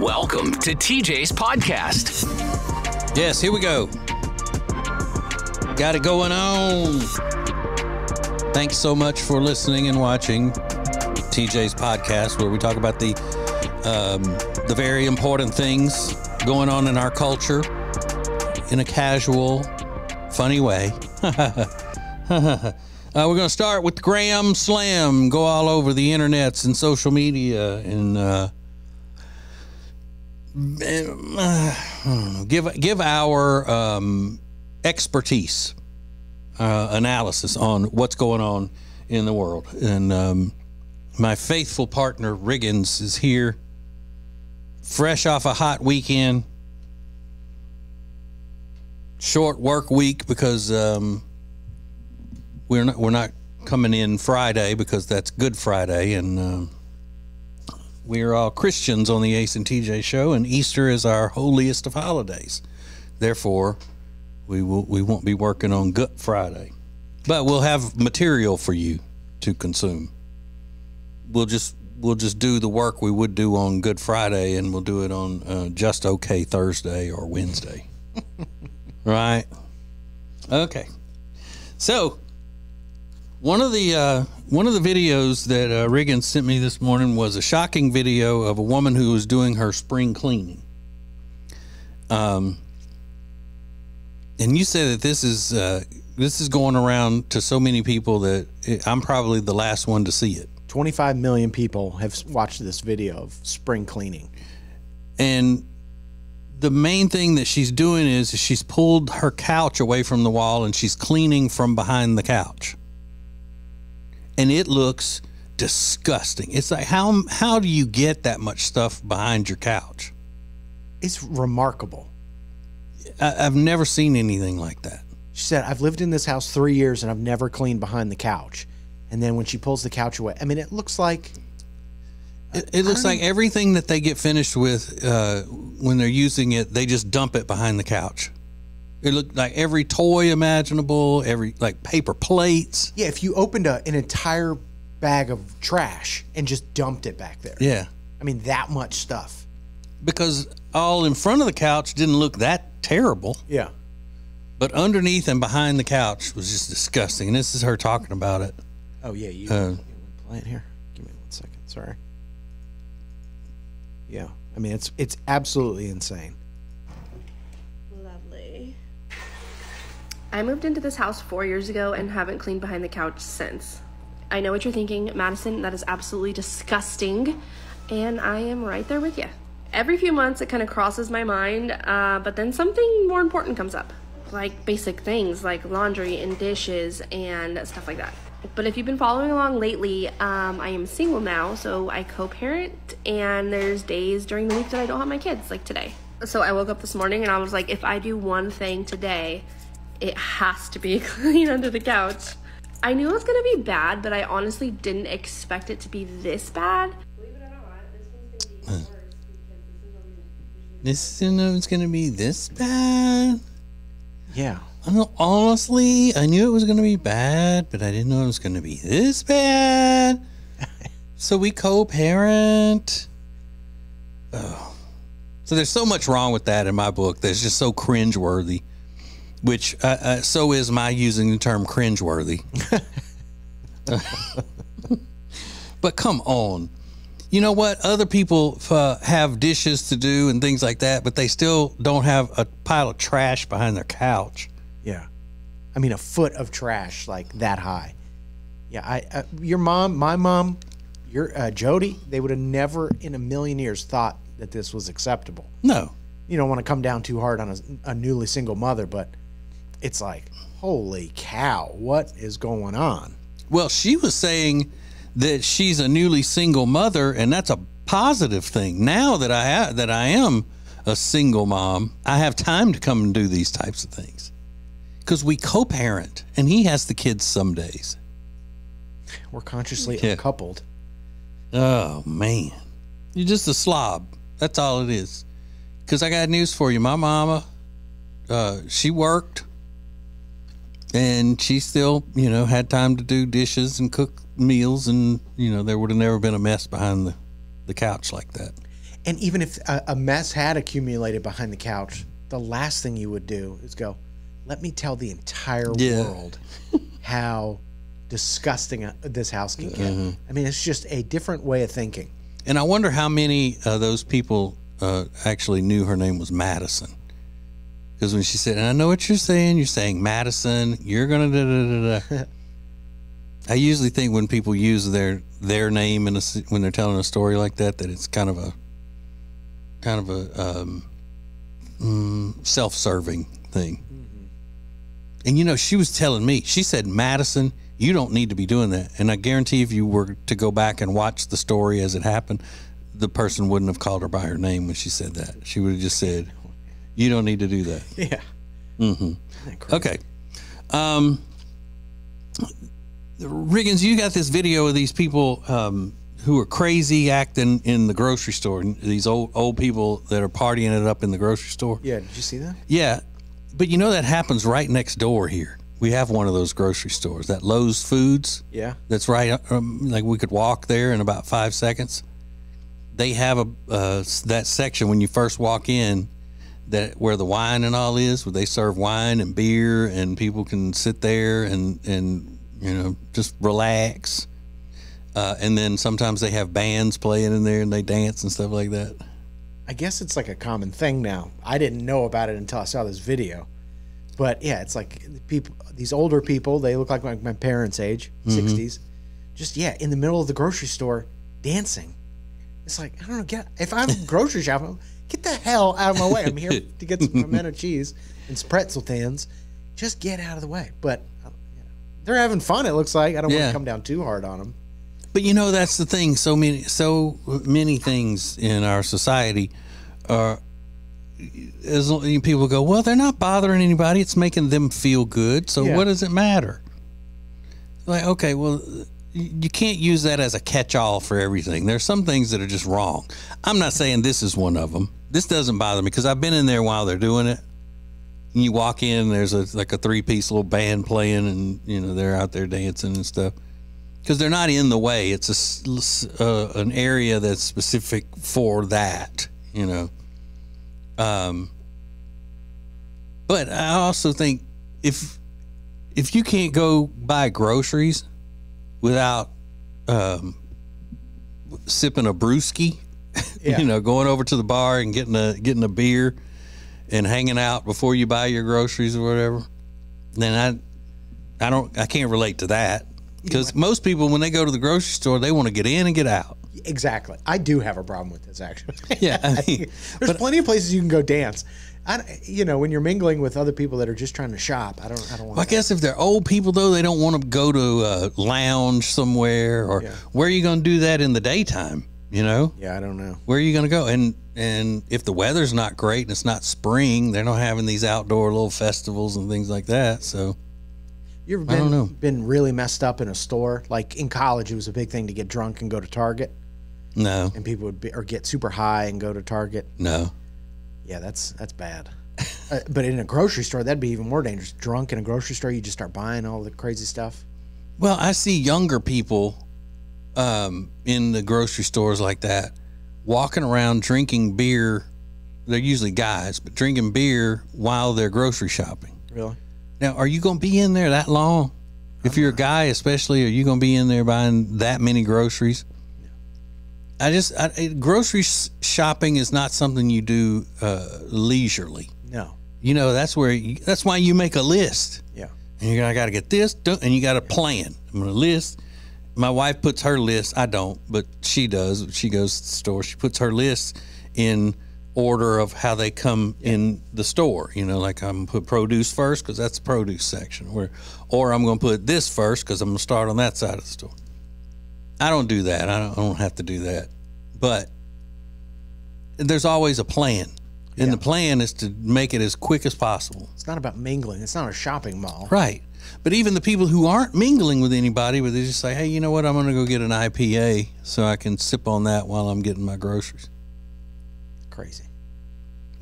Welcome to TJ's podcast. Yes, here we go. Got it going on. Thanks so much for listening and watching TJ's podcast, where we talk about the um, the very important things going on in our culture in a casual, funny way. uh, we're going to start with Graham Slam. Go all over the internets and social media and uh, uh, give give our um, expertise uh, analysis on what's going on in the world. And um, my faithful partner Riggins is here, fresh off a hot weekend, short work week because um, we're not we're not coming in Friday because that's Good Friday and. Um, we are all Christians on the Ace and TJ show, and Easter is our holiest of holidays. Therefore, we will we won't be working on Good Friday, but we'll have material for you to consume. We'll just we'll just do the work we would do on Good Friday, and we'll do it on uh, just okay Thursday or Wednesday. right? Okay. So one of the uh, one of the videos that uh, Riggins sent me this morning was a shocking video of a woman who was doing her spring cleaning. Um, and you said that this is uh, this is going around to so many people that it, I'm probably the last one to see it. 25 million people have watched this video of spring cleaning. And the main thing that she's doing is she's pulled her couch away from the wall and she's cleaning from behind the couch and it looks disgusting. It's like how how do you get that much stuff behind your couch? It's remarkable. I, I've never seen anything like that. She said, "I've lived in this house three years and I've never cleaned behind the couch." And then when she pulls the couch away, I mean, it looks like it, it looks like everything that they get finished with uh, when they're using it, they just dump it behind the couch. It looked like every toy imaginable, every like paper plates. Yeah, if you opened a, an entire bag of trash and just dumped it back there. Yeah. I mean, that much stuff. Because all in front of the couch didn't look that terrible. Yeah. But underneath and behind the couch was just disgusting. And this is her talking about it. Oh, yeah. You, Uh, it here? Give me one second. Sorry. Yeah. I mean, it's it's absolutely insane. I moved into this house four years ago and haven't cleaned behind the couch since. I know what you're thinking, Madison. That is absolutely disgusting. And I am right there with you. Every few months, it kind of crosses my mind, uh, but then something more important comes up. Like basic things like laundry and dishes and stuff like that. But if you've been following along lately, um, I am single now, so I co parent, and there's days during the week that I don't have my kids, like today. So I woke up this morning and I was like, if I do one thing today, it has to be clean under the couch. I knew it was gonna be bad, but I honestly didn't expect it to be this bad. This is going to be this bad. Yeah. I know, honestly, I knew it was going to be bad, but I didn't know it was going to be this bad. so we co-parent. Oh. So there's so much wrong with that in my book that's just so cringeworthy. Which uh, uh, so is my using the term cringeworthy. but come on, you know what? Other people uh, have dishes to do and things like that, but they still don't have a pile of trash behind their couch. Yeah. I mean, a foot of trash like that high. Yeah. I, uh, your mom, my mom, your uh, Jody, they would have never in a million years thought that this was acceptable. No, You don't want to come down too hard on a, a newly single mother, but it's like, holy cow, what is going on? Well, she was saying that she's a newly single mother, and that's a positive thing. Now that I ha- that I am a single mom, I have time to come and do these types of things because we co-parent, and he has the kids some days. We're consciously Yeah. uncoupled. Oh man, you're just a slob. That's all it is. Because I got news for you. My mama, uh, she worked, and she still, you know, had time to do dishes and cook meals, and you know, there would have never been a mess behind the, the couch like that. And even if a, a mess had accumulated behind the couch, the last thing you would do is go, "Let me tell the entire Yeah. world how disgusting uh, this house can get." Mm-hmm. I mean, it's just a different way of thinking. And I wonder how many of those people uh, actually knew her name was Madison. Because when she said, and I know what you're saying, you're saying Madison, you're going to da da da da. I usually think when people use their their name in a, when they're telling a story like that, that it's kind of a kind of a um, mm, self-serving thing. And you know, she was telling me, she said, Madison, you don't need to be doing that. And I guarantee if you were to go back and watch the story as it happened, the person wouldn't have called her by her name when she said that. She would have just said, You don't need to do that. Yeah. Mm-hmm. Okay. Um, Riggins, you got this video of these people um, who are crazy acting in the grocery store. These old old people that are partying it up in the grocery store. Yeah. Did you see that? Yeah, but you know that happens right next door here. We have one of those grocery stores, that Lowes Foods. Yeah. That's right. Um, like we could walk there in about five seconds. They have a uh, that section when you first walk in, that where the wine and all is, where they serve wine and beer, and people can sit there and and you know just relax. Uh, and then sometimes they have bands playing in there and they dance and stuff like that. I guess it's like a common thing now. I didn't know about it until I saw this video. But yeah, it's like people, these older people, they look like my, my parents' age, 60s. Just, yeah, in the middle of the grocery store dancing. It's like, I don't know, get, if I'm grocery shopping, get the hell out of my way. I'm here to get some pimento cheese and some pretzel thins. Just get out of the way. But uh, you know, they're having fun, it looks like. I don't want to come down too hard on them. But you know that's the thing. So many, so many things in our society are. As people go, well, they're not bothering anybody. It's making them feel good. So Yeah. what does it matter? Like, okay, well, you can't use that as a catch-all for everything. There's some things that are just wrong. I'm not saying this is one of them. This doesn't bother me because I've been in there while they're doing it. And you walk in, there's a like a three-piece little band playing, and you know they're out there dancing and stuff because they're not in the way. It's a uh, an area that's specific for that, you know. Um, but I also think if if you can't go buy groceries without um, sipping a brewski, Yeah. you know, going over to the bar and getting a getting a beer and hanging out before you buy your groceries or whatever, then I I don't I can't relate to that because most people when they go to the grocery store they want to get in and get out. Exactly. I do have a problem with this, actually. Yeah, I mean, There's plenty of places you can go dance. I, you know, when you're mingling with other people that are just trying to shop, I don't, I don't want. I guess if they're old people though, they don't want to go to a lounge somewhere or Yeah. where are you going to do that in the daytime? You know, Yeah, I don't know. where are you going to go? And and if the weather's not great and it's not spring, they're not having these outdoor little festivals and things like that. So You ever been been really messed up in a store? Like in college, it was a big thing to get drunk and go to Target, no, and people would be or get super high and go to Target. no, Yeah, that's that's bad. uh, but in a grocery store, that'd be even more dangerous. Drunk in a grocery store, you just start buying all the crazy stuff. Well, I see younger people um, in the grocery stores like that walking around drinking beer. They're usually guys, but drinking beer while they're grocery shopping. Really? Now, are you going to be in there that long? If you're a guy, especially, are you going to be in there buying that many groceries? I just I, grocery shopping is not something you do uh, leisurely. No. You know that's where you, that's why you make a list. Yeah. And you're gonna got to get this and you got to plan. I'm gonna list. My wife puts her list. I don't, but she does. She goes to the store. She puts her list in order of how they come in the store. You know, like I'm gonna put produce first because that's the produce section. Where, or I'm gonna put this first because I'm gonna start on that side of the store. I don't do that. I don't, I don't have to do that. But there's always a plan, and the plan is to make it as quick as possible. It's not about mingling. It's not a shopping mall. Right. But even the people who aren't mingling with anybody, where they just say, hey, you know what? I'm going to go get an IPA so I can sip on that while I'm getting my groceries. Crazy.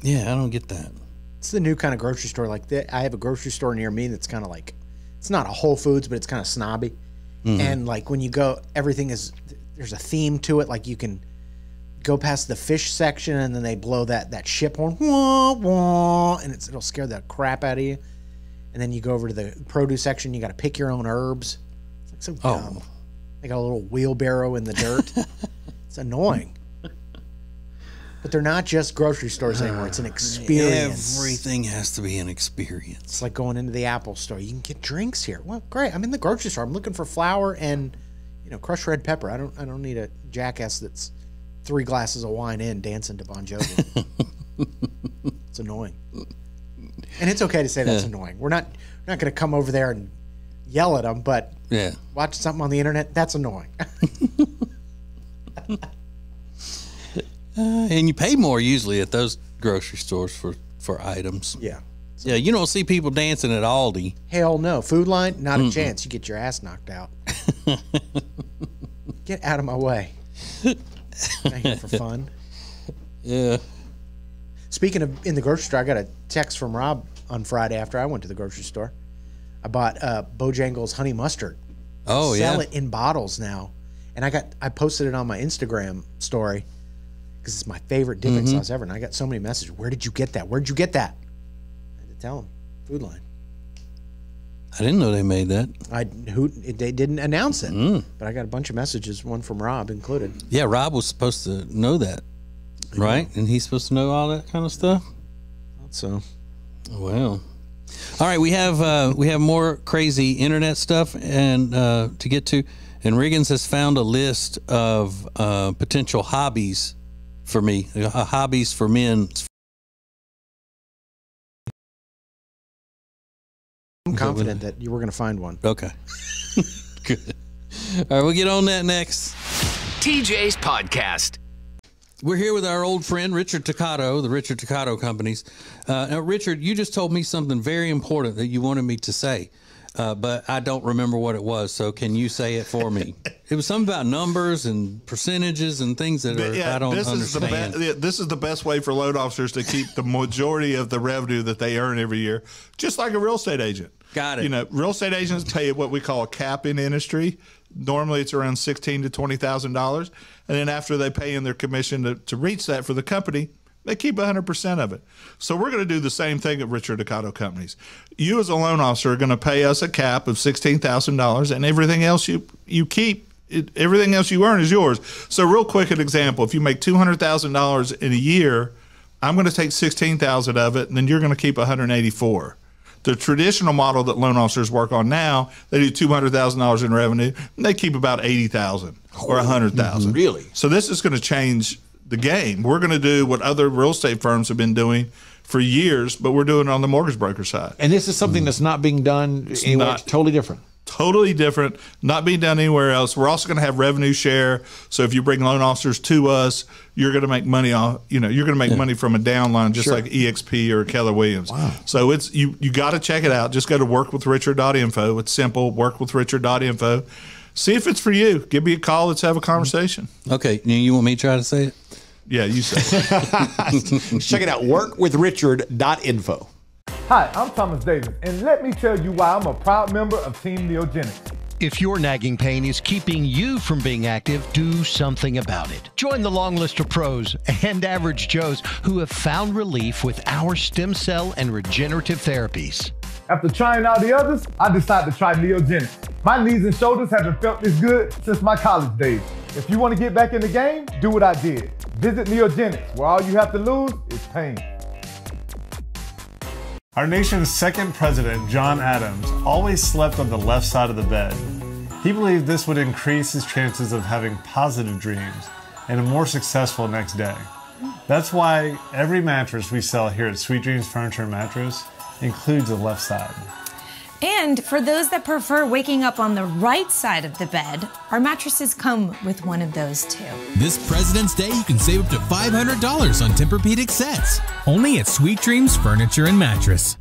Yeah, I don't get that. It's the new kind of grocery store. Like that, I have a grocery store near me that's kind of like, it's not a Whole Foods, but it's kind of snobby. Mm-hmm. And like when you go, everything is there's a theme to it. Like you can go past the fish section and then they blow that that ship horn, wah, wah, and it's, it'll scare the crap out of you. And then you go over to the produce section. You got to pick your own herbs. It's like so oh. dumb. They got a little wheelbarrow in the dirt. it's annoying. But they're not just grocery stores anymore. It's an ah, experience. Everything has to be an experience. It's like going into the Apple store. You can get drinks here. Well, great. I'm in the grocery store. I'm looking for flour and, you know, crushed red pepper. I don't. I don't need a jackass that's three glasses of wine in dancing to Bon Jovi. it's annoying. And it's okay to say that's annoying. We're not we're not going to come over there and yell at them, but Yeah. watch something on the internet that's annoying. And you pay more usually at those grocery stores for for items. yeah. Yeah, you don't see people dancing at Aldi. Hell no. Food Lion, not a chance. You get your ass knocked out. get out of my way. Not here for fun. Yeah. Speaking of in the grocery store, I got a text from Rob on Friday after I went to the grocery store. I bought uh, Bojangles honey mustard. Oh Sell yeah. it in bottles now, and I got I posted it on my Instagram story because it's my favorite dipping Mm-hmm. sauce ever. And I got so many messages. Where did you get that? Where'd you get that? I had to tell them. Food Lion. I didn't know they made that. I who they didn't announce it, Mm. but I got a bunch of messages. One from Rob included. Yeah, Rob was supposed to know that, right? And he's supposed to know all that kind of stuff. So Well, all right. We have uh, we have more crazy internet stuff and uh, to get to, and Riggins has found a list of uh, potential hobbies for me, uh, hobbies for men. I'm confident that you were going to find one. Okay, good. All right, we'll get on that next. TJ's Podcast. We're here with our old friend Richard Tocado, the Richard Tocado Companies. Uh, now, Richard, you just told me something very important that you wanted me to say, uh, but I don't remember what it was. So, can you say it for me? it was something about numbers and percentages and things that are, I don't this understand. is the be- this is the best way for loan officers to keep the majority of the revenue that they earn every year, just like a real estate agent. Got it. You know, real estate agents pay what we call a cap in industry. Normally, it's around sixteen to twenty thousand dollars, and then after they pay in their commission to, to reach that for the company, they keep 100% of it. So we're going to do the same thing at Richard Tocado Companies. You as a loan officer are going to pay us a cap of $16,000 and everything else you you keep it, everything else you earn is yours. So real quick an example, if you make $200,000 in a year, I'm going to take 16,000 of it and then you're going to keep 184. The traditional model that loan officers work on now, they do two hundred thousand dollars in revenue, and they keep about eighty thousand or a hundred thousand. Mm-hmm. Really? So this is going to change the game. We're going to do what other real estate firms have been doing for years, but we're doing it on the mortgage broker side. And this is something mm. that's not being done anywhere. not. It's totally different. Totally different, not being done anywhere else. We're also going to have revenue share. So if you bring loan officers to us, you're going to make money on, you know, you're going to make money from a downline, just like EXP or Keller Williams. Wow. So it's you you got to check it out. Just go to workwithrichard.info. It's simple. Workwithrichard.info. See if it's for you. Give me a call. Let's have a conversation. Mm-hmm. okay, you- you want me to try to say it? Yeah, you say. Check it out. Workwithrichard.info. Hi, I'm Thomas Davis, and let me tell you why I'm a proud member of Team Neogenics. If your nagging pain is keeping you from being active, do something about it. Join the long list of pros and average Joes who have found relief with our stem cell and regenerative therapies. After trying all the others, I decided to try Neogenics. My knees and shoulders haven't felt this good since my college days. If you want to get back in the game, do what I did. Visit Neogenics, where all you have to lose is pain. Our nation's second president, John Adams, always slept on the left side of the bed. He believed this would increase his chances of having positive dreams and a more successful next day. That's why every mattress we sell here at Sweet Dreams Furniture and Mattress includes a left side. And for those that prefer waking up on the right side of the bed, our mattresses come with one of those too. This President's Day, you can save up to $500 on Tempur-Pedic sets. Only at Sweet Dreams Furniture and Mattress.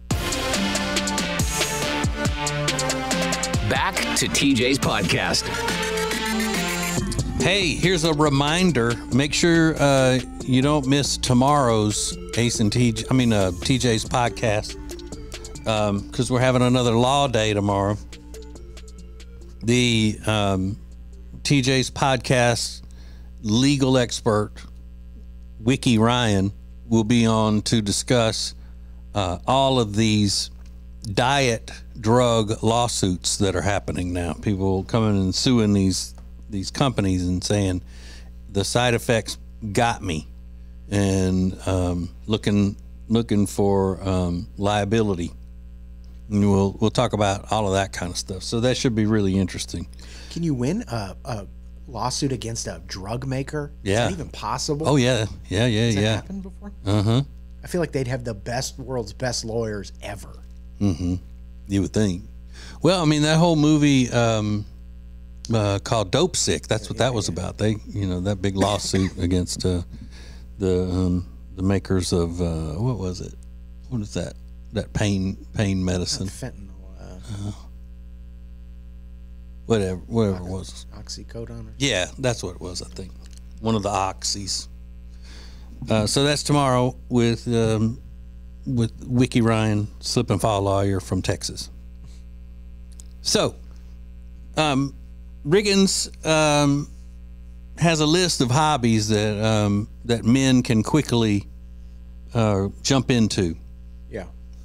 Back to TJ's Podcast. Hey, here's a reminder. Make sure uh, you don't miss tomorrow's Ace and TJ. I mean, uh, TJ's podcast because we're having another law day tomorrow. The um, TJ's podcast legal expert Wiki Ryan will be on to discuss uh, all of these diet drug lawsuits that are happening now. People coming and suing these these companies and saying the side effects got me, and um, looking looking for um, liability. And we'll we'll talk about all of that kind of stuff. So that should be really interesting. Can you win a, a lawsuit against a drug maker? Yeah. Is that even possible? Oh yeah, yeah, yeah, Has that yeah. happened before? Uh huh. I feel like they'd have the best world's best lawyers ever. Mm-hmm. You would think. Well, I mean that whole movie um, uh, called Dopesick. That's what that was about. They, you know, that big lawsuit against uh, the um, the makers of uh, what was it? What is that? That pain pain medicine. Fentanyl, uh, Whatever, whatever it was. oxycodone. Or Yeah, that's what it was. I think one of the oxys. Uh, so that's tomorrow with um, with Wiki Ryan, slip and fall lawyer from Texas. So, um, Riggins um, has a list of hobbies that um, that men can quickly uh, jump into.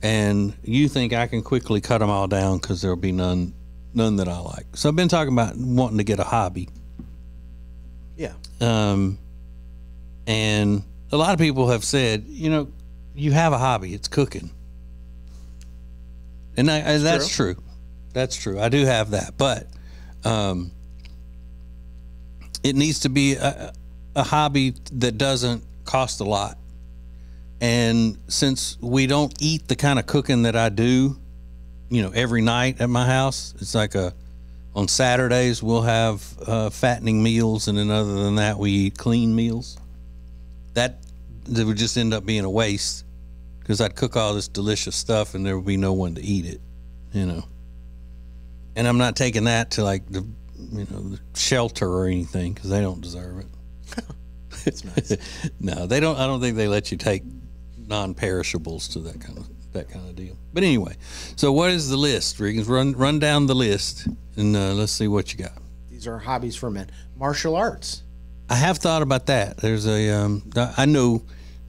And you think I can quickly cut them all down because there'll be none none that I like. So I've been talking about wanting to get a hobby. Yeah. Um, and a lot of people have said, you know, you have a hobby, it's cooking. And I, I, that's true. That's true. I do have that, but um, it needs to be a, a hobby that doesn't cost a lot. And since we don't eat the kind of cooking that I do, you know, every night at my house, it's like a on Saturdays we'll have uh, fattening meals, and then other than that, we eat clean meals. That that would just end up being a waste because I'd cook all this delicious stuff, and there would be no one to eat it, you know. And I'm not taking that to like the you know the shelter or anything because they don't deserve it. It's nice. no, they don't. I don't think they let you take non-perishables to that kind of that kind of deal. But anyway, so what is the list? Riggins, run run down the list and uh, let's see what you got. These are hobbies for men. Martial arts. I have thought about that. There's a um, I know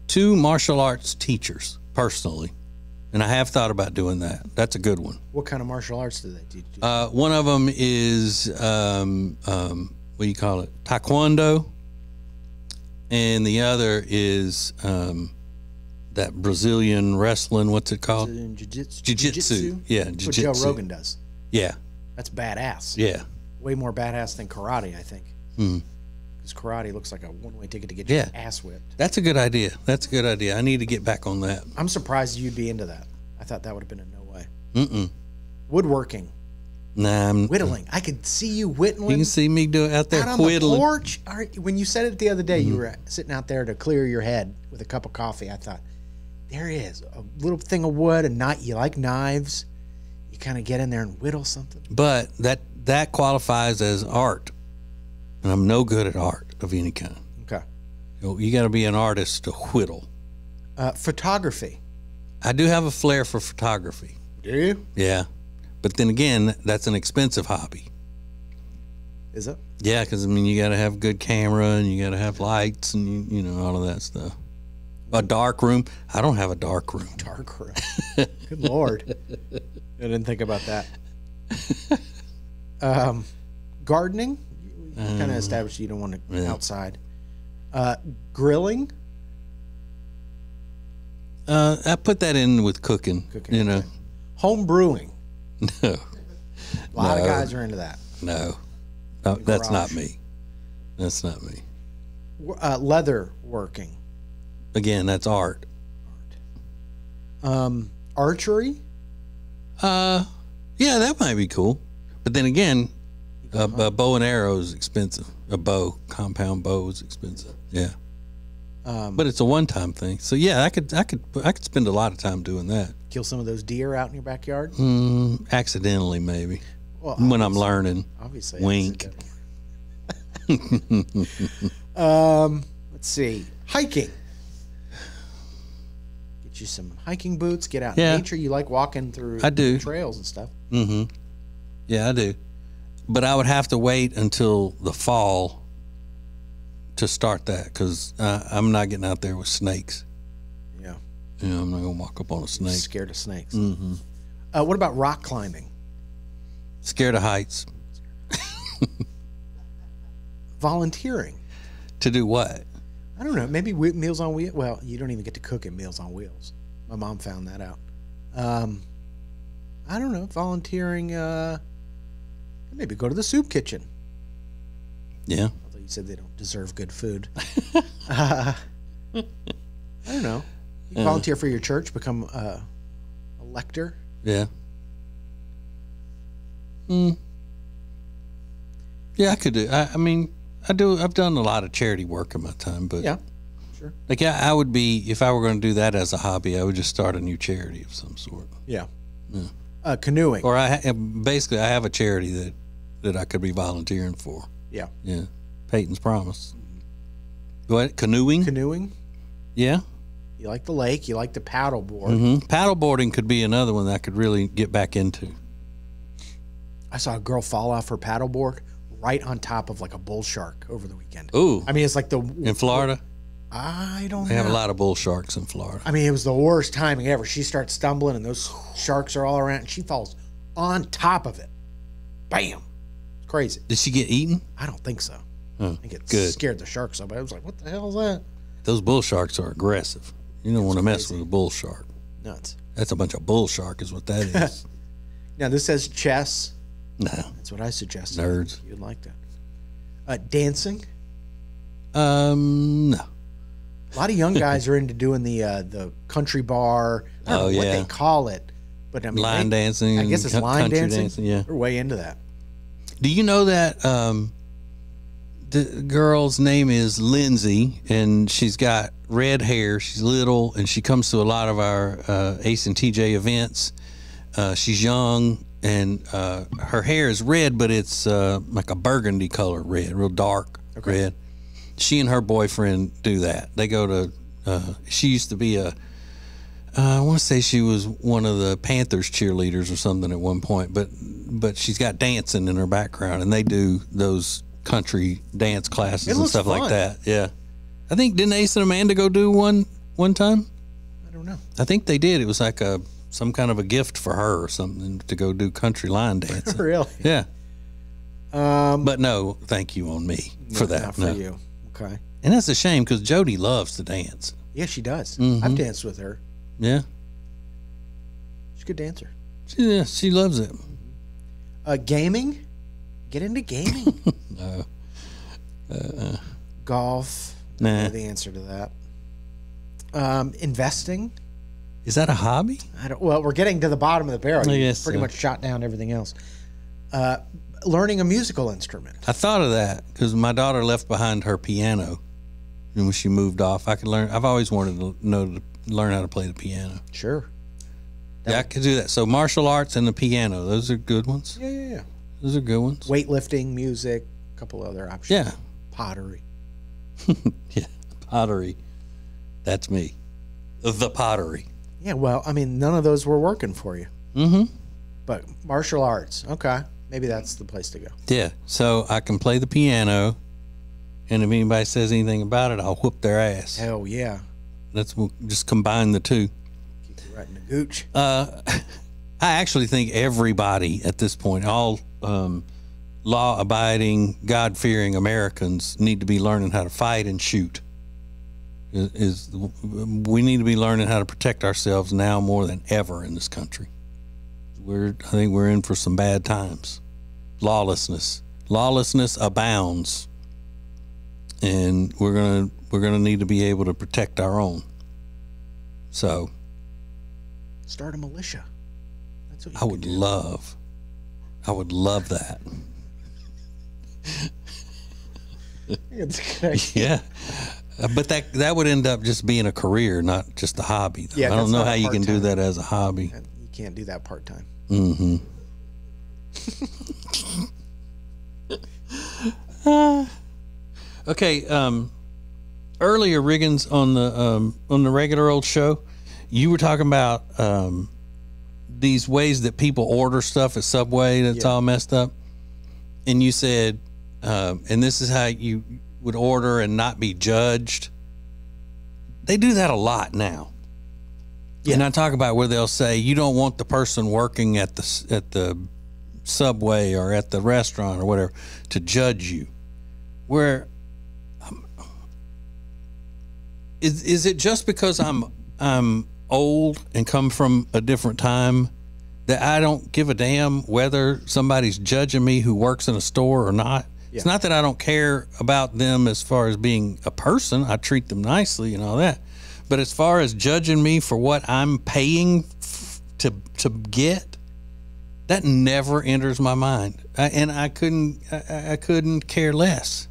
two martial arts teachers personally, and I have thought about doing that. That's a good one. What kind of martial arts do they teach? Uh, one of them is um, um, what do you call it? Taekwondo, and the other is um, that Brazilian wrestling. What's it called? Brazilian jiu-jitsu. Jiu-jitsu. Yeah, That's what Joe. Rogan does. Yeah, That's badass. yeah, Way more badass than karate, I think. Hmm. Because karate looks like a one-way ticket to get Yeah. your ass whipped. That's a good idea. That's a good idea. I need to get back on that. I'm surprised you'd be into that. I thought that would have been a no way. Mm-mm. Woodworking, Nah, I'm, whittling. I could see you whittling. You can see me do it out there out on the porch. Right, When you said it the other day, Mm-hmm. you were sitting out there to clear your head with a cup of coffee. I thought, there it is, a little thing of wood, a knife. You like knives? You kind of get in there and whittle something. But that that qualifies as art, and I'm no good at art of any kind. Okay. You, you got to be an artist to whittle. Uh, photography. I do have a flair for photography. Do you? Yeah, but then again, that's an expensive hobby. Is it? Yeah, because I mean, you got to have good camera and you got to have lights and you, you know all of that stuff. A dark room. I don't have a dark room. Dark room. Good lord. I didn't think about that. Um, gardening. You kind of established you don't want to yeah. outside. Uh, grilling. Uh, I put that in with cooking. Cooking, You know, okay. Home brewing. no, A lot of guys are into that. no, no that's not me. That's not me. Uh, leather working. Again, that's art. Um, archery. Uh, yeah, that might be cool. But then again, a, a bow and arrow is expensive. A bow, compound bow is expensive. Yeah, Um, but it's a one-time thing. So yeah, I could, I could, I could spend a lot of time doing that. kill some of those deer out in your backyard. Mm, accidentally, maybe. Well, when I'm learning. Obviously. Wink. um, let's see. Hiking. Get you some hiking boots. Get out Yeah. in nature. You like walking through I do. trails and stuff. Mm-hmm. Yeah, I do. But I would have to wait until the fall to start that because I'm not getting out there with snakes. Yeah. Yeah, I'm not gonna walk up on a snake. Scared of snakes. Mm-hmm. Uh, what about rock climbing? Scared of heights. Volunteering. To do what? I don't know. Maybe Meals on Wheels. Well, you don't even get to cook at Meals on Wheels. My mom found that out. Um, I don't know. Volunteering. Uh, maybe go to the soup kitchen. Yeah. Although you said they don't deserve good food. uh, I don't know. You volunteer for your church, become uh, a lector. Yeah. Hmm. Yeah, I could do. I, I mean, I do. I've done a lot of charity work in my time, but Yeah, sure. like yeah, I would be if I were going to do that as a hobby. I would just start a new charity of some sort. Yeah. Yeah. Uh, canoeing. Or I basically I have a charity that that I could be volunteering for. Yeah. Yeah. Peyton's Promise. What canoeing? Canoeing. Yeah. You like the lake. You like the paddleboard. hmm Paddleboarding could be another one that I could really get back into. I saw a girl fall off her paddleboard right on top of like a bull shark over the weekend. Ooh. I mean, it's like the In Florida, I don't. they have a lot of bull sharks in Florida. I mean, it was the worst timing ever. She starts stumbling, and those sharks are all around, and she falls on top of it. Bam! It's crazy. Did she get eaten? I don't think so. Oh, I think it good. scared the sharks up. I was like, "What the hell is that?" Those bull sharks are aggressive. You don't want to mess with a bull shark. Nuts. That's a bunch of bull shark, is what that is. Now this says chess. No, That's what I suggested. nerds. You'd like that. Uh, dancing. Um, no. A lot of young guys are into doing the uh, the country bar. I don't Oh, know what yeah. they call it, but I mean, Line they- dancing I guess it's line dancing. dancing, yeah. they're way into that. Do you know that um, the girl's name is Lindsay, and she's got red hair. She's little, and she comes to a lot of our uh, Ace and TJ events. Uh, she's young, and uh, her hair is red, but it's uh, like a burgundy color red, real dark red. She and her boyfriend do that. They go to. Uh, she used to be a. Uh, I want to say she was one of the Panthers cheerleaders or something at one point, but but she's got dancing in her background, and they do those country dance classes It and stuff like that. Yeah, I think didn't Ace and Amanda go do one one time? I don't know. I think they did. It was like a some kind of a gift for her or something to go do country line dancing. really? yeah, Um, but no, thank you on me for that. For no. you. Okay. And that's a shame because Jody loves to dance. Yeah, she does. Mhm. I've danced with her. Yeah, She's a good dancer. she, yeah, she loves it. Uh, gaming. Get into gaming. No. Uh, Golf. Nah. the answer to that. Um, investing. Is that a hobby? I don't. Well, we're getting to the bottom of the barrel. I You guess pretty so. much shot down everything else. Uh, learning a musical instrument. I thought of that because my daughter left behind her piano, and when she moved off, I could learn. I've always wanted to know to learn how to play the piano. Sure. yeah, I could do that. So martial arts and the piano, those are good ones. Yeah, yeah, yeah. Those are good ones. Weightlifting, music, a couple other options. Yeah, Pottery. yeah. Pottery, that's me. The pottery. Yeah. Well, I mean, none of those were working for you, Mm-hmm. but martial arts. Okay. Maybe that's the place to go. Yeah. So I can play the piano, and if anybody says anything about it, I'll whoop their ass. Hell yeah. Let's we'll just combine the two. Keep you right in the gooch. Uh, I actually think everybody at this point, all um, law abiding, God fearing Americans, need to be learning how to fight and shoot. Is, is we need to be learning how to protect ourselves now more than ever in this country. We're I think we're in for some bad times. Lawlessness, lawlessness abounds, and we're gonna we're gonna need to be able to protect our own. So Start a militia. That's what you I would love, I would love that. It's a good idea. Yeah. Uh, But that that would end up just being a career, not just a hobby. though. Yeah, I don't know how you can do that as a hobby. You can't do that part time. Mm-hmm. Uh, okay. Um, earlier, Riggins on the um, on the regular old show, you were talking about um, these ways that people order stuff at Subway that's all messed up, and you said, um, and this is how you would order and not be judged. They do that a lot now. Yeah. And I talk about where they'll say you don't want the person working at the at the subway or at the restaurant or whatever to judge you. Where um, is is it just because I'm I'm old and come from a different time that I don't give a damn whether somebody's judging me who works in a store or not? It's not that I don't care about them as far as being a person. I treat them nicely and all that. But as far as judging me for what I'm paying f- to to get, that never enters my mind, I, and I couldn't I, I couldn't care less.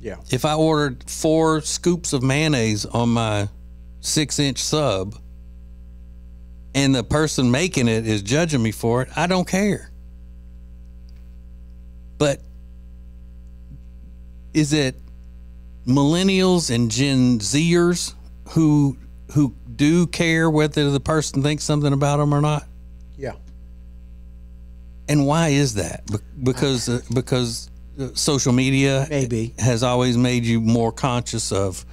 Yeah. If I ordered four scoops of mayonnaise on my six inch sub, and the person making it is judging me for it, I don't care. But is it millennials and Gen Zers who who do care whether the person thinks something about them or not? Yeah. And why is that? Because uh, because uh, social media Maybe. has always made you more conscious of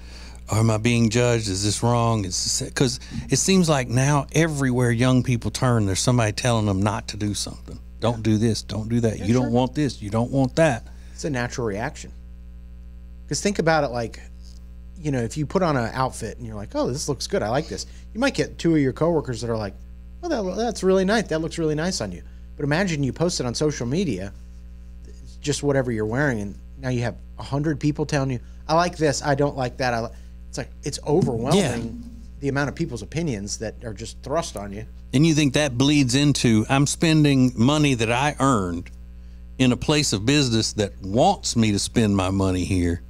am I being judged? Is this wrong? Is because it seems like now everywhere young people turn, there's somebody telling them not to do something. Don't do this. Don't do that. you don't want this. You don't want that. It's a natural reaction. Because think about it like, you know, if you put on an outfit and you're like, oh, this looks good. I like this. You might get two of your coworkers that are like, oh, that, that's really nice. That looks really nice on you. But imagine you post it on social media, just whatever you're wearing, and now you have a hundred people telling you, I like this. I don't like that. I li-. It's like it's overwhelming the amount of people's opinions that are just thrust on you. And you think that bleeds into I'm spending money that I earned in a place of business that wants me to spend my money here.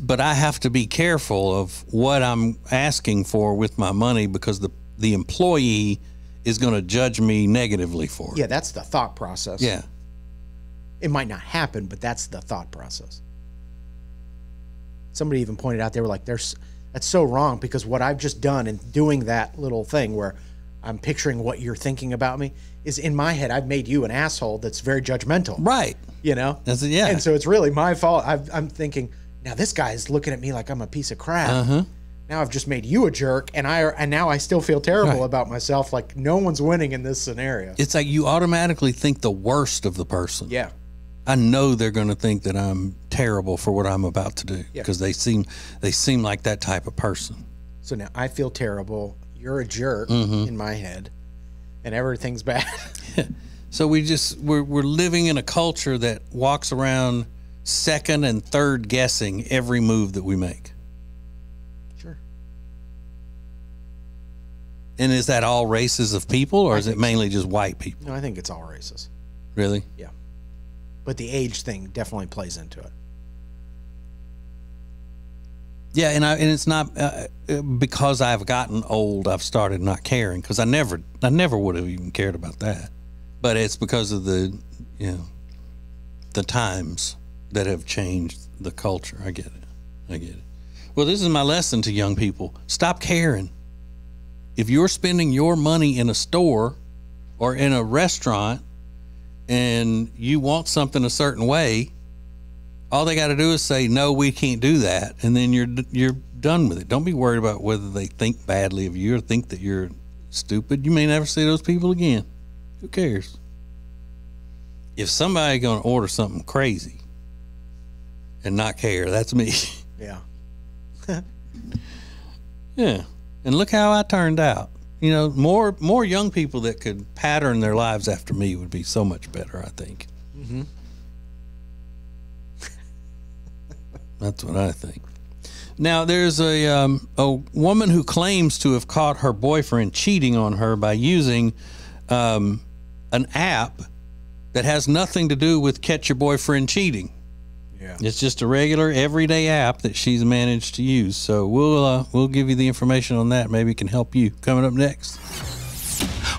But I have to be careful of what I'm asking for with my money because the the employee is going to judge me negatively for it. Yeah, that's the thought process. Yeah. it might not happen, but that's the thought process. Somebody even pointed out they were like, "There's that's so wrong because what I've just done in doing that little thing where I'm picturing what you're thinking about me is in my head. I've made you an asshole that's very judgmental, Right. you know? That's yeah. And so it's really my fault. I've, I'm thinking now this guy's looking at me like I'm a piece of crap. Uh-huh. Now I've just made you a jerk, and I and now I still feel terrible Right. about myself. Like no one's winning in this scenario. It's like you automatically think the worst of the person. yeah. I know they're going to think that I'm terrible for what I'm about to do Yeah. because they seem they seem like that type of person. So now I feel terrible. You're a jerk Mm-hmm. in my head, and everything's bad. So we just we're we're living in a culture that walks around second and third guessing every move that we make. Sure. And is that all races of people or is it mainly just white people? no, I think it's all races. Really? Yeah. But the age thing definitely plays into it. Yeah, and I and it's not uh, uh, because I've gotten old. I've started not caring because I never I never would have even cared about that. But it's because of the you know the times that have changed the culture. I get it. I get it. Well, this is my lesson to young people: stop caring. If you're spending your money in a store or in a restaurant and you want something a certain way, all they got to do is say no we can't do that and then you're you're done with it. Don't be worried about whether they think badly of you or think that you're stupid. You may never see those people again. Who cares? If somebody going to order something crazy and not care that's me. Yeah. yeah. And look how i turned out you know more more young people that could pattern their lives after me would be so much better i think Mm-hmm. That's what I think. Now, there's a um, a woman who claims to have caught her boyfriend cheating on her by using um, an app that has nothing to do with catch your boyfriend cheating. Yeah. It's just a regular everyday app that she's managed to use. So we'll uh, we'll give you the information on that. Maybe it can help you. Coming up next.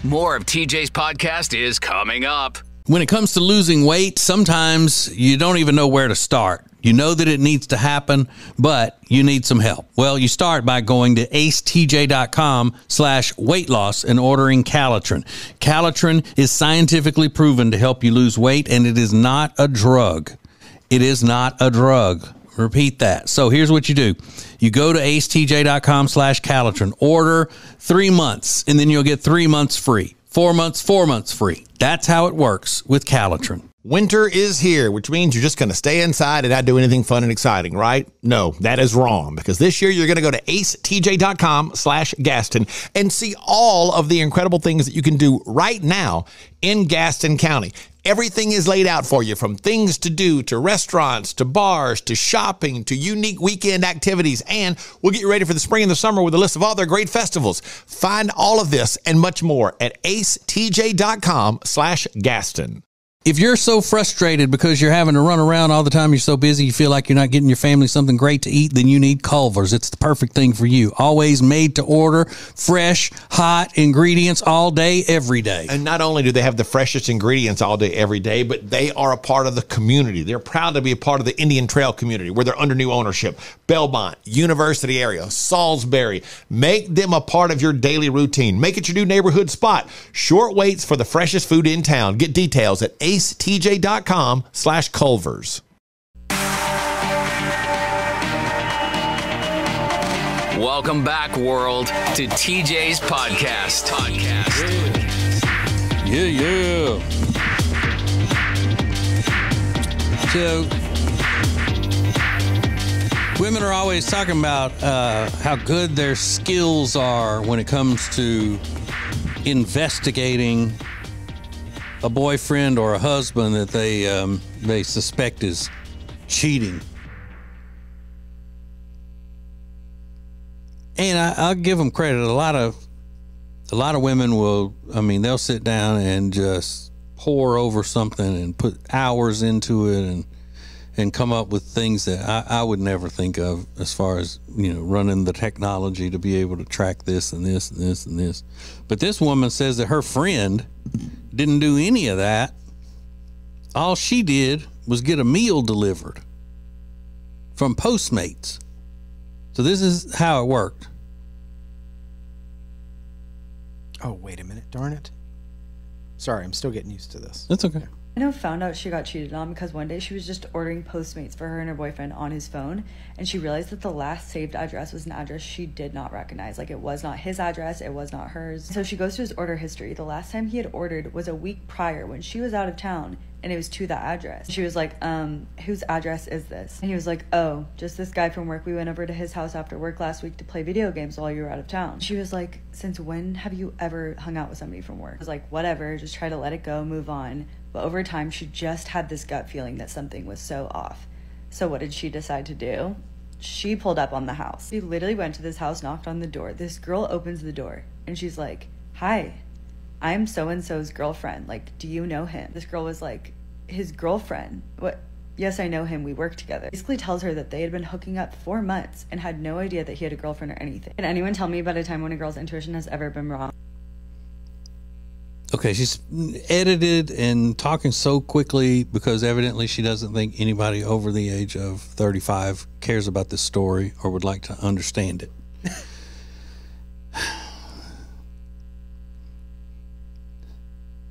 More of TJ's podcast is coming up. When it comes to losing weight, sometimes you don't even know where to start. You know that it needs to happen, but you need some help. Well, you start by going to acetj.com slash weight loss and ordering Calitrin. Calitrin is scientifically proven to help you lose weight, and it is not a drug. It is not a drug. Repeat that. So here's what you do. You go to acetj.com slash Calitrin, order three months, and then you'll get three months free. Four months, four months free. That's how it works with Calitrin. Winter is here, which means you're just going to stay inside and not do anything fun and exciting, right? No, that is wrong because this year you're going to go to acetj.com slash Gaston and see all of the incredible things that you can do right now in Gaston County. Everything is laid out for you from things to do to restaurants to bars to shopping to unique weekend activities. And we'll get you ready for the spring and the summer with a list of all their great festivals. Find all of this and much more at acetj.com slash Gaston. If you're so frustrated because you're having to run around all the time, you're so busy, you feel like you're not getting your family something great to eat, then you need Culver's. It's the perfect thing for you. Always made to order, fresh, hot ingredients all day, every day. And not only do they have the freshest ingredients all day, every day, but they are a part of the community. They're proud to be a part of the Indian Trail community where they're under new ownership. Belmont, University area, Salisbury. Make them a part of your daily routine. Make it your new neighborhood spot. Short waits for the freshest food in town. Get details at acetj.com slash Culvers. Welcome back, world, to TJ's podcast. Podcast. Yeah, yeah. So, women are always talking about uh, how good their skills are when it comes to investigating a boyfriend or a husband that they um, they suspect is cheating. And I, I'll give them credit. A lot of a lot of women will. I mean, they'll sit down and just pour over something and put hours into it and and come up with things that I, I would never think of as far as you know running the technology to be able to track this and this and this and this. But this woman says that her friend didn't do any of that. All she did was get a meal delivered from Postmates. So this is how it worked. Oh, wait a minute. Darn it. Sorry, I'm still getting used to this. That's okay. Anna found out she got cheated on because one day she was just ordering Postmates for her and her boyfriend on his phone, and she realized that the last saved address was an address she did not recognize. Like it was not his address, it was not hers. So she goes to his order history. The last time he had ordered was a week prior when she was out of town, and it was to that address. She was like, um, whose address is this? And he was like, oh, just this guy from work. We went over to his house after work last week to play video games while you were out of town. She was like, since when have you ever hung out with somebody from work? I was like, whatever, just try to let it go, move on. But over time, she just had this gut feeling that something was so off. So what did she decide to do? She pulled up on the house. She literally went to this house, knocked on the door. This girl opens the door and she's like, Hi, I'm so and so's girlfriend. Like, do you know him? This girl was like, His girlfriend? What? Yes, I know him. We work together. Basically tells her that they had been hooking up for months and had no idea that he had a girlfriend or anything. Can anyone tell me about a time when a girl's intuition has ever been wrong? Okay, she's edited and talking so quickly because evidently she doesn't think anybody over the age of 35 cares about this story or would like to understand it.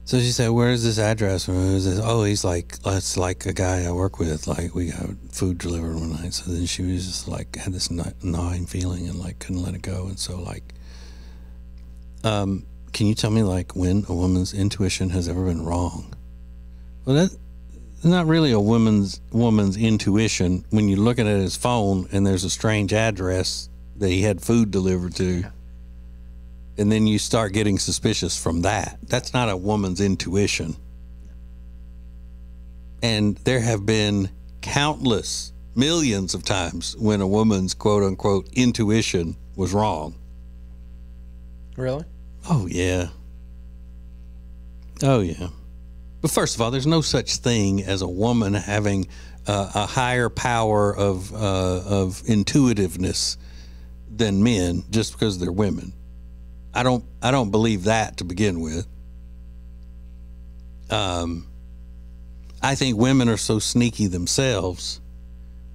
so she said, "Where is this address? Is this? Oh, he's like, that's like a guy I work with. Like we got food delivered one night. So then she was just like had this gnawing feeling and like couldn't let it go. And so like, um." Can you tell me like when a woman's intuition has ever been wrong? Well, that's not really a woman's woman's intuition when you're looking at his phone and there's a strange address that he had food delivered to. And then you start getting suspicious from that. That's not a woman's intuition. And there have been countless millions of times when a woman's quote unquote intuition was wrong. Really? Oh, yeah. Oh, yeah. But first of all, there's no such thing as a woman having uh, a higher power of, uh, of intuitiveness than men just because they're women. I don't, I don't believe that to begin with. Um, I think women are so sneaky themselves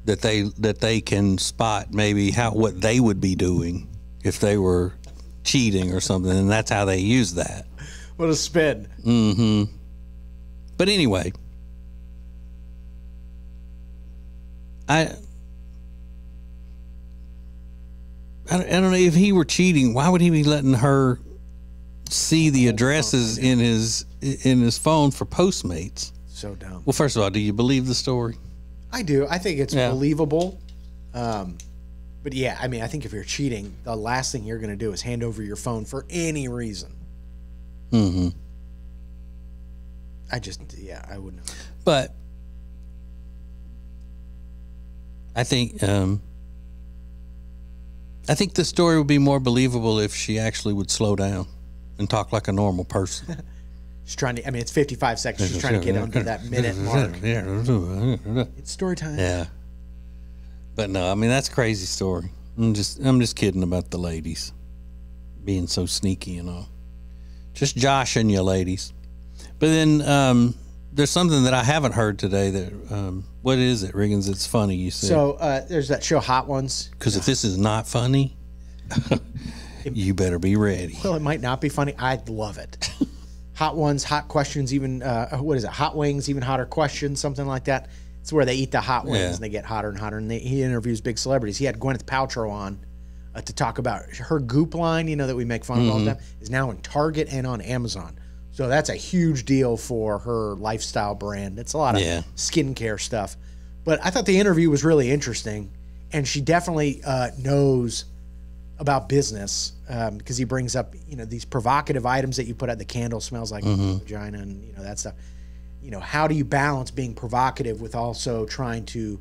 that they that they can spot maybe how what they would be doing if they were cheating or something, and that's how they use that. What a spin. Mm-hmm. But anyway, I, I, don't- know if he were cheating. Why would he be letting her see the addresses in his in his phone for Postmates? So dumb. Well, first of all, do you believe the story? I do. I think it's Yeah. believable. Um, but yeah, I mean, I think if you're cheating, the last thing you're going to do is hand over your phone for any reason. Mm-hmm. I just, yeah, I wouldn't. Have. But I think um, I think the story would be more believable if she actually would slow down and talk like a normal person. She's trying to. I mean, it's 55 seconds. She's trying to get under that minute mark. Yeah. It's story time. Yeah. But no, I mean that's a crazy story. I'm just I'm just kidding about the ladies being so sneaky and all. Just joshing you ladies. But then um, there's something that I haven't heard today that um, what is it, Riggins? It's funny you said. So uh, there's that show Hot Ones. Because if this is not funny, you better be ready. Well, it might not be funny. I'd love it. hot ones, hot questions, even uh, what is it? Hot wings, even hotter questions, something like that. It's where they eat the hot wings Yeah. and they get hotter and hotter. And they, he interviews big celebrities. He had Gwyneth Paltrow on uh, to talk about her Goop line, you know, that we make fun of all the Mhm. time, is now in Target and on Amazon. So that's a huge deal for her lifestyle brand. It's a lot of Yeah. skincare stuff. But I thought the interview was really interesting, and she definitely uh, knows about business because he brings up you know these provocative items that you put out. The candle smells like Mhm. vagina, and you know that stuff. You know, how do you balance being provocative with also trying to,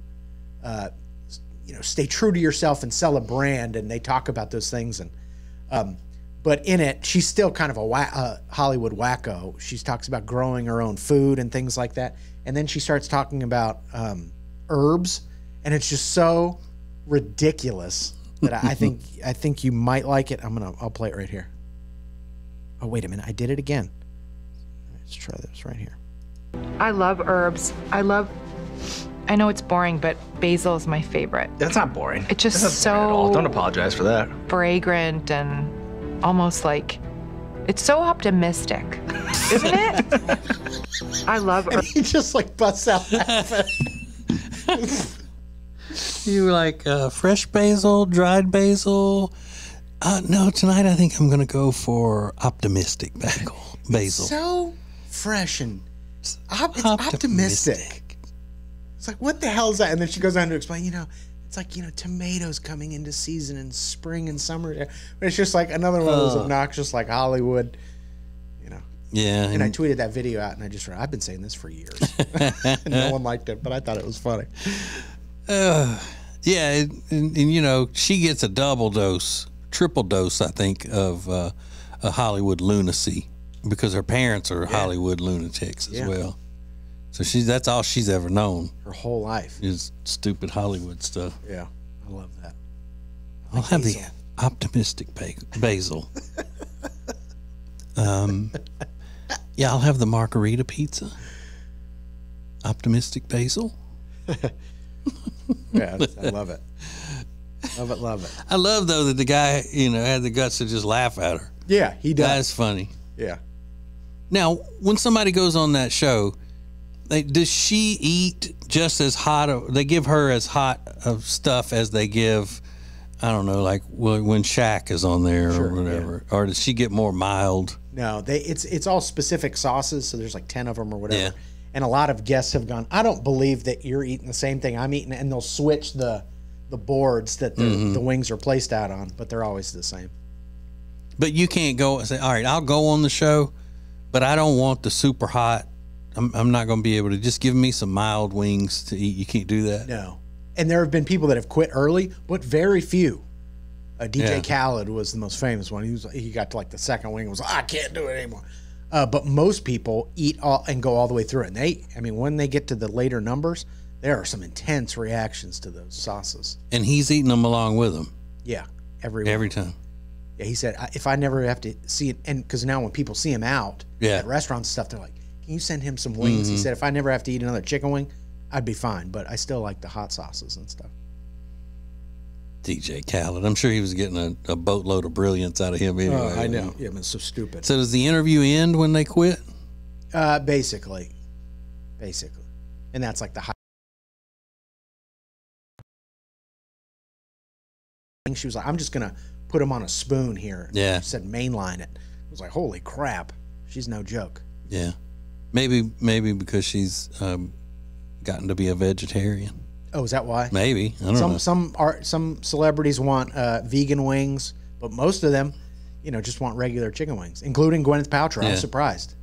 uh, you know, stay true to yourself and sell a brand? And they talk about those things, and um, but in it, she's still kind of a wa- uh, Hollywood wacko. She talks about growing her own food and things like that, and then she starts talking about um, herbs, and it's just so ridiculous that I, I think I think you might like it. I'm gonna I'll play it right here. Oh wait a minute, I did it again. Let's try this right here. I love herbs. I love. I know it's boring, but basil is my favorite. That's not boring. It's just That's not boring at all. so Don't apologize for that. fragrant and almost like it's so optimistic, isn't it? I love And he just like busts out laughing. You like uh, fresh basil, dried basil. Uh, no, tonight I think I'm going to go for optimistic basil. Basil. so fresh and op- it's optimistic. It's like what the hell is that? And then she goes on to explain. You know, it's like you know tomatoes coming into season in spring and summer. But it's just like another one of those Uh. obnoxious like Hollywood. You know. Yeah, And I tweeted that video out, and I just I've been saying this for years. and no one liked it, but I thought it was funny. Uh, yeah, and, and, and, you know she gets a double dose, triple dose, I think, of uh, a Hollywood lunacy because her parents are Hollywood lunatics as Yeah. well. So she's that's all she's ever known Her whole life. is stupid Hollywood stuff. Yeah, I love that. I'll have the optimistic basil. um, yeah, I'll have the margarita pizza. Optimistic basil. Yeah, I love it. Love it, love it. I love though that the guy, you know, had the guts to just laugh at her. Yeah, he does. That's funny. Yeah. Now, when somebody goes on that show, they, does she eat just as hot? Of, they give her as hot of stuff as they give, I don't know, like when Shaq is on there Sure, or whatever. Or does she get more mild? No, they it's it's all specific sauces, so there's like ten of them or whatever. Yeah. And a lot of guests have gone. I don't believe that you're eating the same thing I'm eating, and they'll switch the the boards that the, Mhm. the wings are placed out on, but they're always the same. But you can't go and say, all right, I'll go on the show, but I don't want the super hot. I'm, I'm not going to be able to just give me some mild wings to eat. You can't do that. No. And there have been people that have quit early, but very few. Uh, DJ Yeah. Khaled was the most famous one. He was he got to like the second wing and was like, I can't do it anymore. Uh, but most people eat all and go all the way through it. And they, I mean, when they get to the later numbers, there are some intense reactions to those sauces. And he's eating them along with them Yeah, every every time. Yeah, he said if I never have to see it, and because now when people see him out Yeah. at restaurants and stuff, they're like, "Can you send him some wings?" He Mhm. said, "If I never have to eat another chicken wing, I'd be fine, but I still like the hot sauces and stuff." DJ Khaled. I'm sure he was getting a, a boatload of brilliance out of him anyway. Oh, I know. Yeah, but so stupid. So does the interview end when they quit? Uh, basically, basically, and that's like the high. She was like, I'm just gonna put them on a spoon here. Yeah. Said mainline it. I was like, holy crap, she's no joke. Yeah, maybe maybe because she's um, gotten to be a vegetarian. Oh, is that why? Maybe I don't some know. some are some celebrities want uh, vegan wings, but most of them, you know, just want regular chicken wings, including Gwyneth Paltrow. I'm surprised.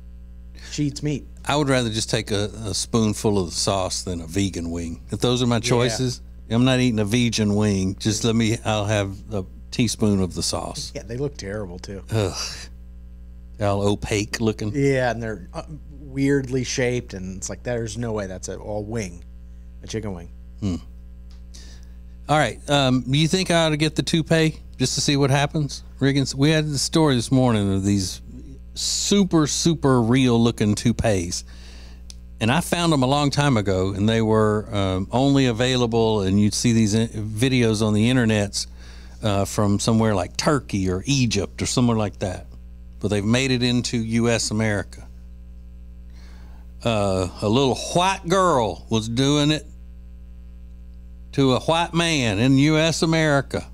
She eats meat. I would rather just take a, a spoonful of the sauce than a vegan wing. If those are my choices, I'm not eating a vegan wing. Just let me. I'll have a teaspoon of the sauce. Yeah, they look terrible too. Ugh, all opaque looking. Yeah, and they're uh, weirdly shaped, and it's like there's no way that's a all wing, a chicken wing. Hmm. All right. Um, do you think I ought to get the toupee just to see what happens? Riggins, we had the story this morning of these super, super real looking toupees. And I found them a long time ago, and they were um, only available, and you'd see these uh, videos on the internets uh, from somewhere like Turkey or Egypt or somewhere like that. But they've made it into U.S. America. Uh, a little white girl was doing it to a white man in U.S. America.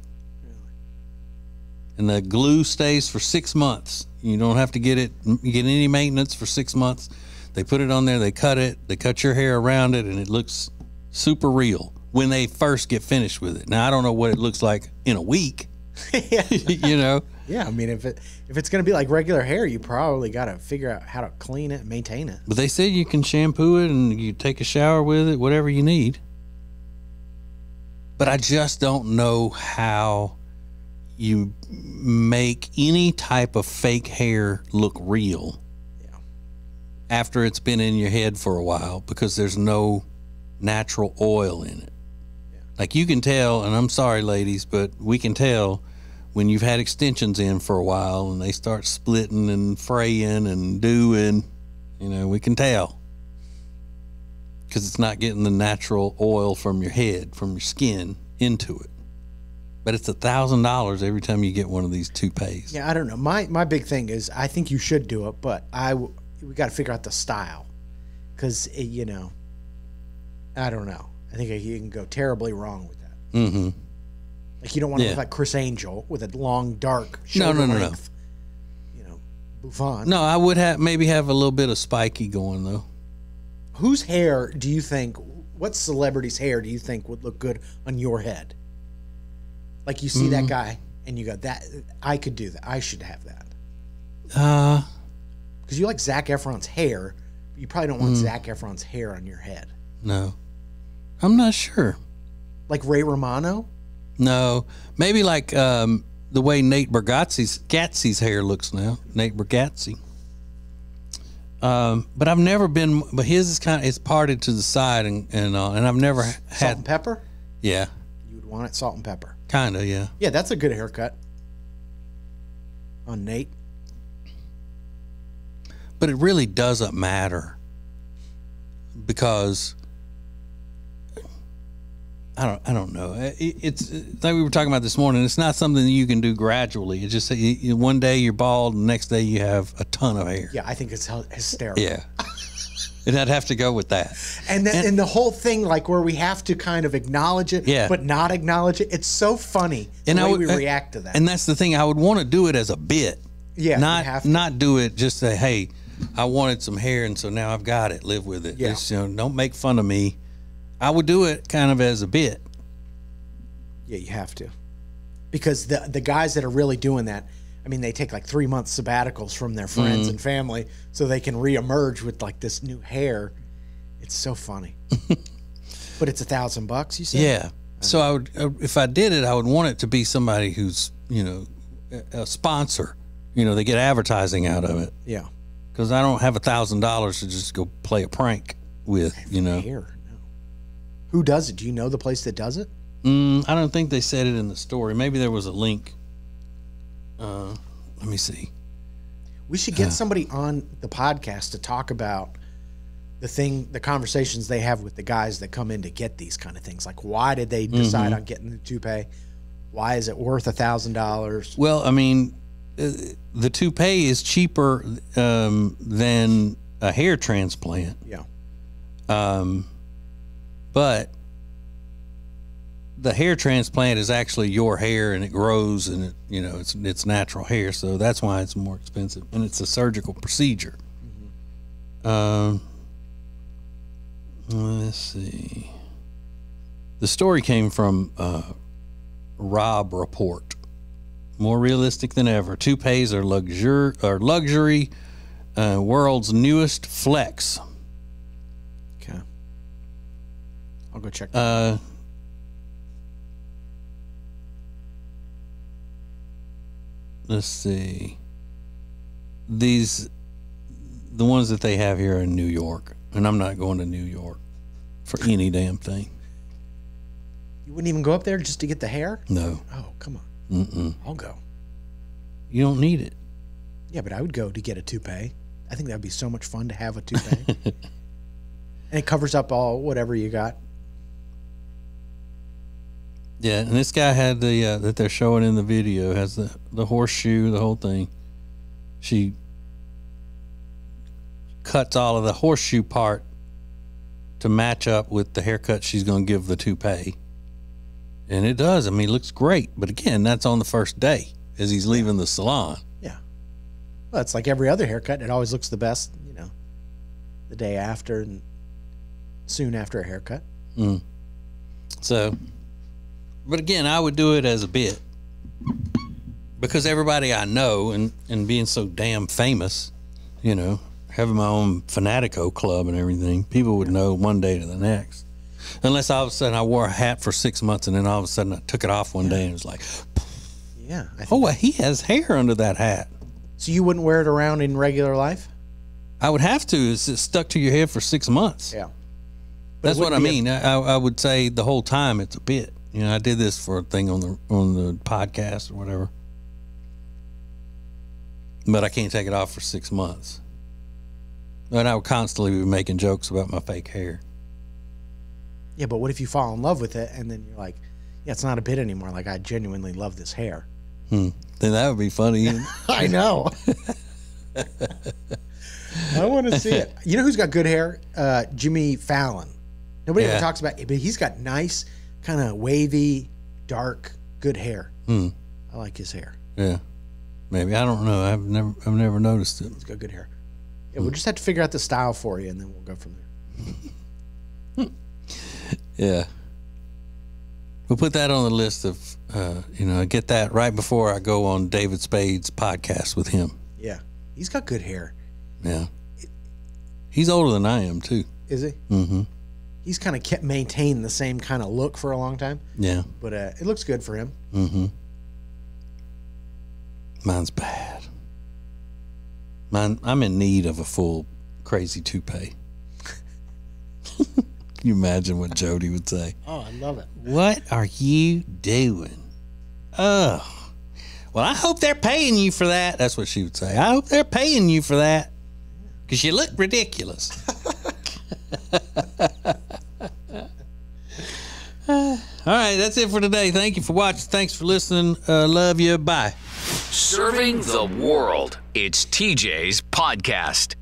And the glue stays for six months. You don't have to get it, get any maintenance for six months. They put it on there, they cut it, they cut your hair around it, and it looks super real when they first get finished with it. Now, I don't know what it looks like in a week, you know? Yeah, I mean, if it if it's gonna be like regular hair, you probably got to figure out how to clean it, and maintain it. But they said you can shampoo it and you take a shower with it, whatever you need. But I just don't know how you make any type of fake hair look real after it's been in your head for a while because there's no natural oil in it. Like you can tell, and I'm sorry, ladies, but we can tell when you've had extensions in for a while and they start splitting and fraying and doing, you know, we can tell because it's not getting the natural oil from your head, from your skin into it. But it's a thousand dollars every time you get one of these toupees. Yeah, I don't know. My my big thing is I think you should do it, but I we got to figure out the style because eh, you know, I don't know. I think you can go terribly wrong with that. Mm-hmm. Like you don't want to Yeah. look like Criss Angel with a long dark No, shoulder no, no, no. length, You know, bouffant. No, I would have maybe have a little bit of spiky going though. Whose hair do you think? What celebrity's hair do you think would look good on your head? Like you see that Mm. guy and you go, "That I could do that. I should have that." Uh, Because you like Zac Efron's hair, you probably don't want Mm. Zac Efron's hair on your head. no, I'm not sure. Like Ray Romano. No, maybe like um, the way Nate Gatsy's hair looks now. Nate Bargatze. Um, but I've never been. But his is kind of it's parted to the side, and and uh, and I've never Salt had. and pepper. Yeah, You would want it salt and pepper. kind of. Yeah. Yeah, that's a good haircut. On Nate. but it really doesn't matter because I don't I don't know. It, it's like we were talking about this morning. It's not something that you can do gradually. It's just you- one day you're bald, and the next day you have a ton of hair. Yeah, I think it's hysterical. Yeah, and I'd have to go with that. And then and, the whole thing, like where we have to kind of acknowledge it, Yeah. but not acknowledge it. It's so funny the And I way would- we uh, react to that. And that's the thing. I would want to do it as a bit. Yeah, Not have to. not do it just say, hey, I wanted some hair, and so now I've got it. Live with it. Yeah. Just, you know, don't make fun of me. I would do it kind of as a bit. Yeah, you have to. Because the the guys that are really doing that, I mean, they take like three month sabbaticals from their friends Mhm. and family so they can reemerge with like this new hair. It's so funny. but it's a thousand bucks, you said? Yeah. So I would, uh, if I did it, I would want it to be somebody who's, you know, a sponsor. You know, they get advertising out of it. Yeah. Because I don't have a thousand dollars to just go play a prank with. You know. Hair. Who does it? Do you know the place that does it? Mm, I don't think they said it in the story. Maybe there was a link. Uh, let me see. We should get somebody on the podcast to talk about the thing, the conversations they have with the guys that come in to get these kind of things. Like, why did they decide Mhm. on getting the toupee? Why is it worth a thousand dollars? Well, I mean, uh, the toupee is cheaper um, than a hair transplant. Yeah. Um, but the hair transplant is actually your hair and it grows and it you know it's it's natural hair. So that's why it's more expensive. And it's a surgical procedure. Um let's see. The story came from uh, Robb Report. More realistic than ever. Toupees are luxury are luxury uh, world's newest flex Okay. I'll go check. uh, let's see. These, the ones that they have here in New York, and I'm not going to New York for any damn thing. you wouldn't even go up there just to get the hair? No, Oh, come on. Mm-mm. I'll go. you don't need it. Yeah, but I would go to get a toupee. I think that'd be so much fun to have a toupee. and it covers up all whatever you got. Yeah, and this guy had the uh, that they're showing in the video has the the horseshoe, the whole thing. She cuts all of the horseshoe part to match up with the haircut she's going to give the toupee, and it does. I mean, it looks great. But again, that's on the first day as he's leaving the salon. Yeah. Well, it's like every other haircut. It always looks the best, you know, the day after and soon after a haircut. Mm. So, but again, I would do it as a bit because everybody I know and, and being so damn famous, you know, having my own Fanatico club and everything, people would know one day to the next. Unless all of a sudden I wore a hat for six months and then all of a sudden I took it off one day and it was like, Yeah. Oh, well, he has hair under that hat. So you wouldn't wear it around in regular life? I would have to. It's it's stuck to your head for six months. Yeah. That's what I mean. I I would say the whole time it's a bit. You know, I did this for a thing on the on the podcast or whatever, but I can't take it off for six months. And I would constantly be making jokes about my fake hair. Yeah, but what if you fall in love with it and then you're like, yeah, it's not a bit anymore. Like, I genuinely love this hair. Hmm. Then that would be funny. I know. I want to see it. You know who's got good hair? Uh, Jimmy Fallon. Nobody Yeah. ever talks about it, but he's got nice, kind of wavy, dark, good hair. Hmm. I like his hair. Yeah, maybe I don't know. I've never I've never noticed it. He's got good hair. Yeah, we'll just have to figure out the style for you, and then we'll go from there. Yeah. We'll put that on the list of, uh, you know, get that right before I go on David Spade's podcast with him. Yeah, he's got good hair. Yeah. He's older than I am, too. Is he? Mm-hmm. He's kind of kept maintaining the same kind of look for a long time, Yeah. but uh, it looks good for him. Mm-hmm. Mine's bad. Mine, I'm in need of a full crazy toupee. Can you imagine what Jody would say? Oh, I love it. What are you doing? Oh, well, I hope they're paying you for that. That's what she would say. I hope they're paying you for that because you look ridiculous. All right, that's it for today. Thank you for watching. Thanks for listening. Uh, love you. Bye. Serving the world. It's TJ's podcast.